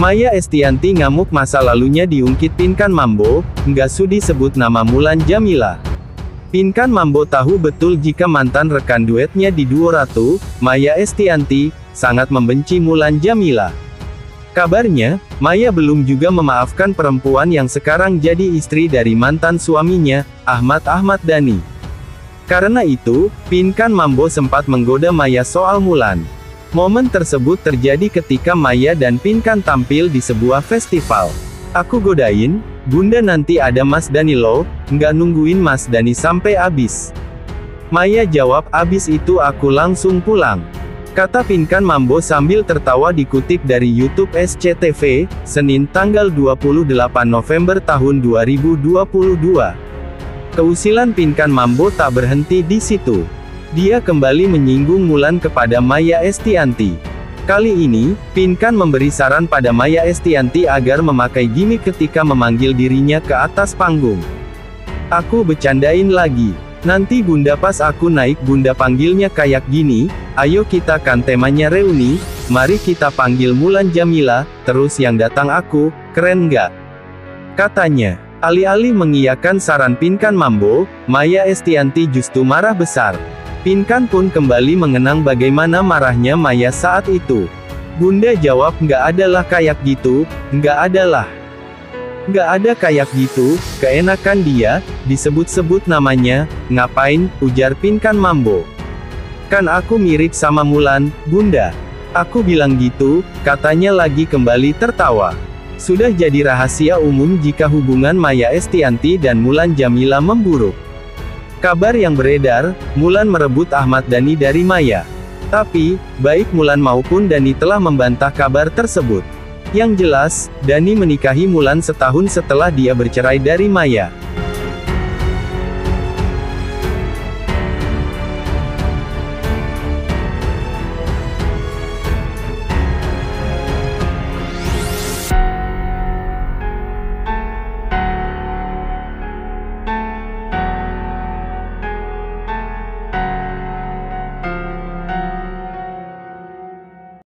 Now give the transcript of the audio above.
Maya Estianti ngamuk masa lalunya diungkit Pinkan Mambo, nggak sudi sebut nama Mulan Jamila. Pinkan Mambo tahu betul jika mantan rekan duetnya di Duo Ratu, Maya Estianti, sangat membenci Mulan Jamila. Kabarnya, Maya belum juga memaafkan perempuan yang sekarang jadi istri dari mantan suaminya, Ahmad Ahmad Dhani. Karena itu, Pinkan Mambo sempat menggoda Maya soal Mulan. Momen tersebut terjadi ketika Maya dan Pinkan tampil di sebuah festival. Aku godain, Bunda nanti ada Mas Dani lo, nggak nungguin Mas Dani sampai abis. Maya jawab abis itu aku langsung pulang. Kata Pinkan Mambo sambil tertawa dikutip dari YouTube SCTV, Senin tanggal 28 November tahun 2022. Keusilan Pinkan Mambo tak berhenti di situ. Dia kembali menyinggung Mulan kepada Maya Estianti. Kali ini, Pinkan memberi saran pada Maya Estianti agar memakai gimmick ketika memanggil dirinya ke atas panggung. Aku bercandain lagi. Nanti bunda pas aku naik bunda panggilnya kayak gini, ayo kita kan temanya reuni, mari kita panggil Mulan Jamila, terus yang datang aku, keren nggak? Katanya. Alih-alih mengiyakan saran Pinkan Mambo, Maya Estianti justru marah besar. Pinkan pun kembali mengenang bagaimana marahnya Maya saat itu. Bunda jawab nggak adalah kayak gitu, nggak adalah. Nggak ada kayak gitu, keenakan dia, disebut-sebut namanya, ngapain, ujar Pinkan Mambo. Kan aku mirip sama Mulan, Bunda. Aku bilang gitu, katanya lagi kembali tertawa. Sudah jadi rahasia umum jika hubungan Maya Estianti dan Mulan Jamila memburuk. Kabar yang beredar, Mulan merebut Ahmad Dhani dari Maya. Tapi, baik Mulan maupun Dhani telah membantah kabar tersebut. Yang jelas, Dhani menikahi Mulan setahun setelah dia bercerai dari Maya.